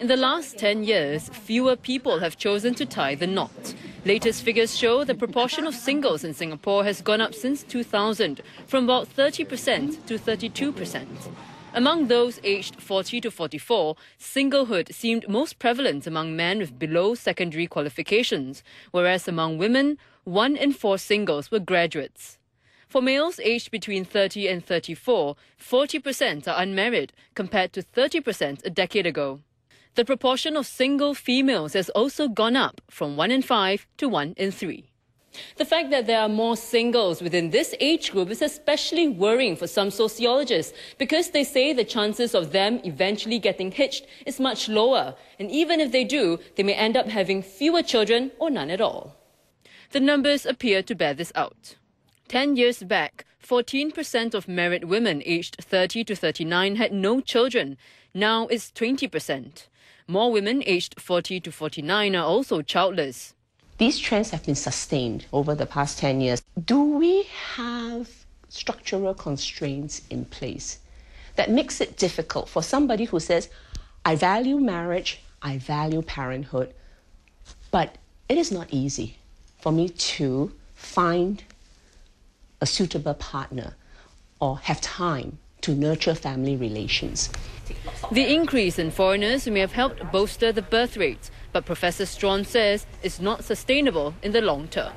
In the last 10 years, fewer people have chosen to tie the knot. Latest figures show the proportion of singles in Singapore has gone up since 2000 from about 30% to 32%. Among those aged 40 to 44, singlehood seemed most prevalent among men with below secondary qualifications, whereas among women, one in four singles were graduates. For males aged between 30 and 34, 40% are unmarried, compared to 30% a decade ago. The proportion of single females has also gone up from 1 in 5 to 1 in 3. The fact that there are more singles within this age group is especially worrying for some sociologists because they say the chances of them eventually getting hitched is much lower. And even if they do, they may end up having fewer children or none at all. The numbers appear to bear this out. Ten years back, 14% of married women aged 30 to 39 had no children. Now it's 20%. More women aged 40 to 49 are also childless. These trends have been sustained over the past 10 years. Do we have structural constraints in place that makes it difficult for somebody who says, I value marriage, I value parenthood, but it is not easy for me to find a suitable partner or have time to nurture family relations. The increase in foreigners may have helped bolster the birth rate, but Professor Straughan says it's not sustainable in the long term.